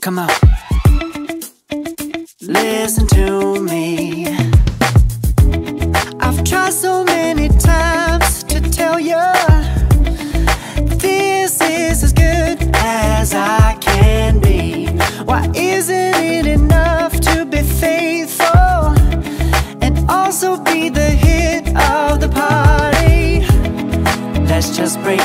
Come on.